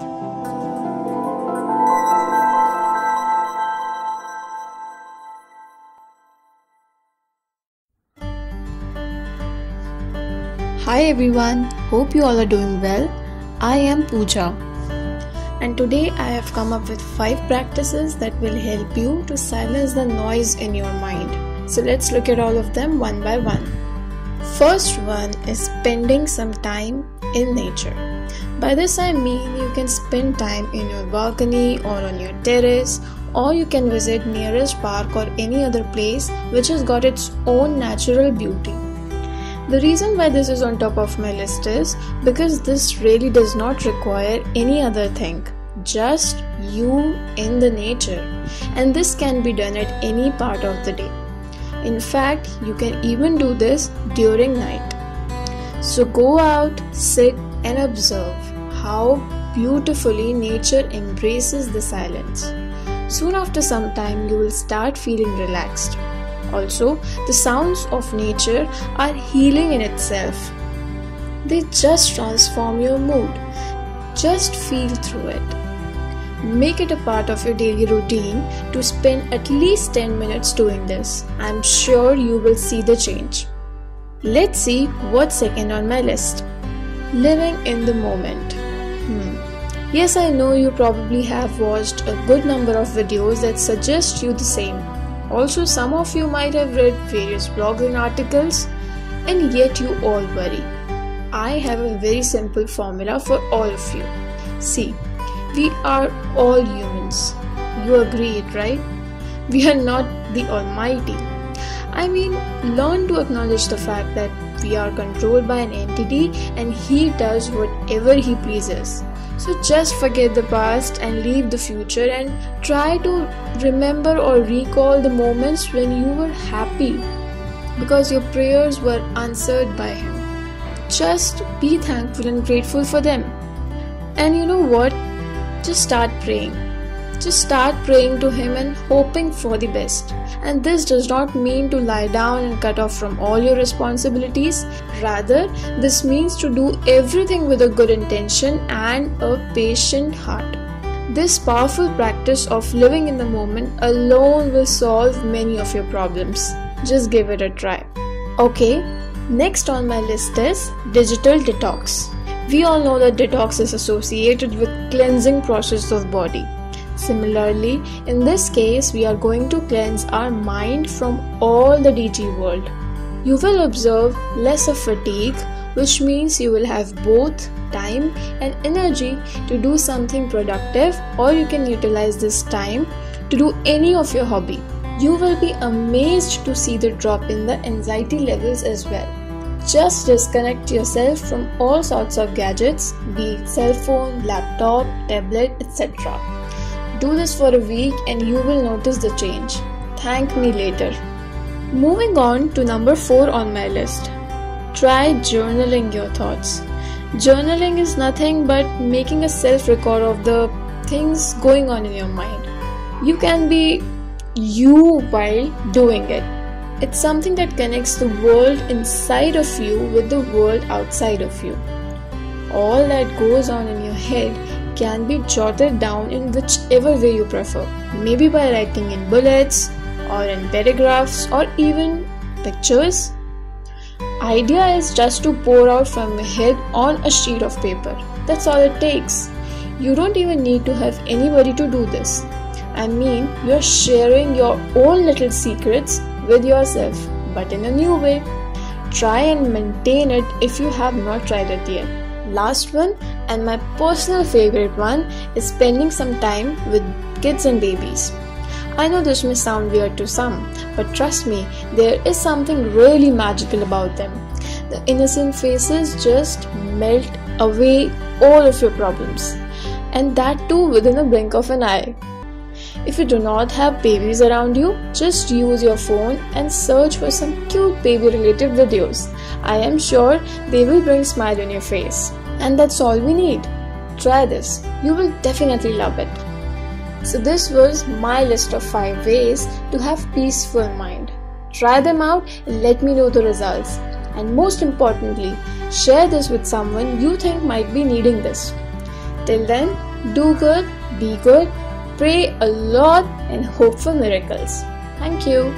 Hi everyone, hope you all are doing well. I am Pooja and today I have come up with 5 practices that will help you to silence the noise in your mind. So let's look at all of them one by one. First one is spending some time in nature. By this I mean you can spend time in your balcony or on your terrace or you can visit nearest park or any other place which has got its own natural beauty. The reason why this is on top of my list is because this really does not require any other thing, just you in the nature, and this can be done at any part of the day. In fact, you can even do this during night. So go out, sit, and observe how beautifully nature embraces the silence. Soon after some time, you will start feeling relaxed. Also, the sounds of nature are healing in itself. They just transform your mood. Just feel through it. Make it a part of your daily routine to spend at least 10 minutes doing this. I'm sure you will see the change. Let's see what's second on my list. Living in the moment. Hmm. Yes, I know you probably have watched a good number of videos that suggest you the same. Also, some of you might have read various blogging articles and yet you all worry. I have a very simple formula for all of you. See, we are all humans. You agree it, right? We are not the Almighty. I mean, learn to acknowledge the fact that we are controlled by an entity and He does whatever He pleases. So just forget the past and leave the future and try to remember or recall the moments when you were happy because your prayers were answered by Him. Just be thankful and grateful for them. And you know what? Just start praying. Just start praying to Him and hoping for the best. And this does not mean to lie down and cut off from all your responsibilities. Rather, this means to do everything with a good intention and a patient heart. This powerful practice of living in the moment alone will solve many of your problems. Just give it a try. Okay, next on my list is digital detox. We all know that detox is associated with cleansing process of body. Similarly, in this case, we are going to cleanse our mind from all the DG world. You will observe less of fatigue, which means you will have both time and energy to do something productive, or you can utilize this time to do any of your hobby. You will be amazed to see the drop in the anxiety levels as well. Just disconnect yourself from all sorts of gadgets, be it cell phone, laptop, tablet, etc. Do this for a week and you will notice the change. Thank me later. Moving on to number 4 on my list. Try journaling your thoughts. Journaling is nothing but making a self record of the things going on in your mind. You can be you while doing it. It's something that connects the world inside of you with the world outside of you. All that goes on in your head can be jotted down in whichever way you prefer. Maybe by writing in bullets, or in paragraphs, or even pictures. Idea is just to pour out from your head on a sheet of paper. That's all it takes. You don't even need to have anybody to do this. I mean, you're sharing your own little secrets with yourself, but in a new way. Try and maintain it if you have not tried it yet. Last one, and my personal favorite one, is spending some time with kids and babies. I know this may sound weird to some, but trust me, there is something really magical about them. The innocent faces just melt away all of your problems, and that too within a blink of an eye. If you do not have babies around you, just use your phone and search for some cute baby related videos. I am sure they will bring smile on your face. And that's all we need. Try this. You will definitely love it. So this was my list of 5 ways to have peaceful mind. Try them out and let me know the results. And most importantly, share this with someone you think might be needing this. Till then, Do good, be good, pray a lot, and hope for miracles. Thank you.